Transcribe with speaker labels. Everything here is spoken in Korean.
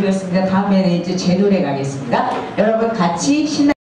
Speaker 1: 눈물이었습니다. 다음에는 이제 제 노래 가겠습니다. 여러분 같이 신나